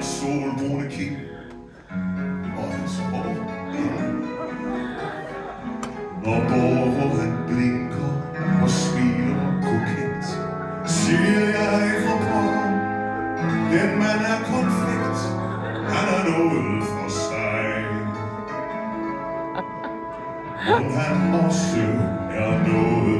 hans solbrune kind og hans hår. Når Borgo han blinker og smiler koket, siger jeg for pokker, den mand er konflikt, han er noget for sig. Om han også er noget